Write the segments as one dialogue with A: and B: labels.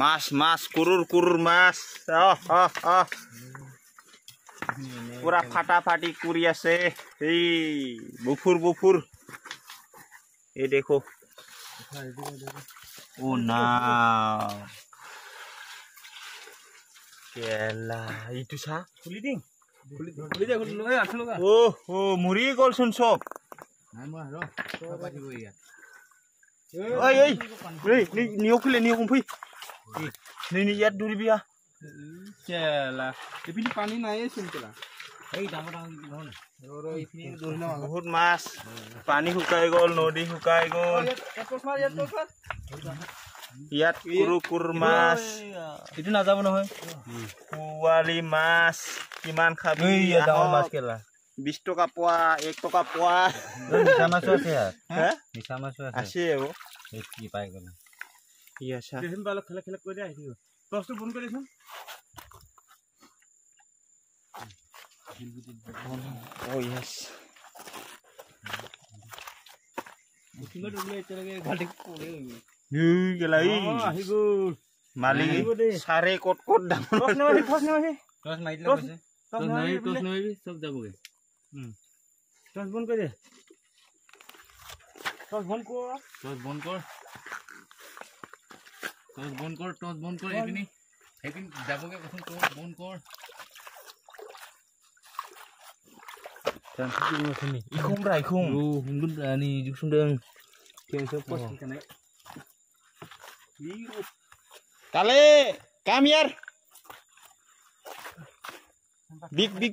A: মাছ মাছ কুৰুৰ কুৰুৰ মাছ। অহ অহ অহ পুৰা ফাটা ফাটি কৰি আছে। এই বুফুৰ বুফুৰ এই দেখো। ও না। কেলা। এইটো চা? খুলি দিম অ অ মৰি গ'লচোন চব বহুত মাছ পানী শুকাই গ'ল নদী শুকাই গ'ল ইয়াত কুৰু কুৰ মাছ
B: এইটো নাযাব নহয়
A: পোৱালি মাছ কিমান খাবি
B: ডাঙৰ মাছ। কেলা
A: বিশ টকা পোৱা এক টকা পোৱা।
B: মিছা মাছো আছে মিছা মাছো আছে?
A: আছে
B: কি পাই গ'লে?
A: কি আছে?
B: খেলা খেলা কৰি আহি থাকিব। টৰ্চটো বন্ধ কৰি দেচোন।
A: অ ইয়েছ মালিক। চাৰে ক'ত ক'ত ডাঙৰ
B: টৰ্চ টৰ্চ টৰ্চ মাৰি চব যাবগে। টৰ্চ বন্ধ কৰি দে। টৰ্চ বন্ধ কৰ। টৰ্চ বন্ধ কৰ। টৰ্চ বন্ধ কৰ টৰ্চ বন্ধ কৰ এইপিনি। সেইপিনি যাবগে কচোন টৰ্চ বন্ধ কৰ।
A: ইখুম ৰা ইখুম।
B: Lu, hundun ani juk sundang. Kian so pos kana.
A: কালে কাম ইয়াৰ। বিগ বিগ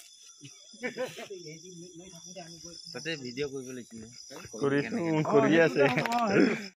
B: তাতে ভিডিঅ' কৰিব
A: লাগিছিলে। কৰি আছে।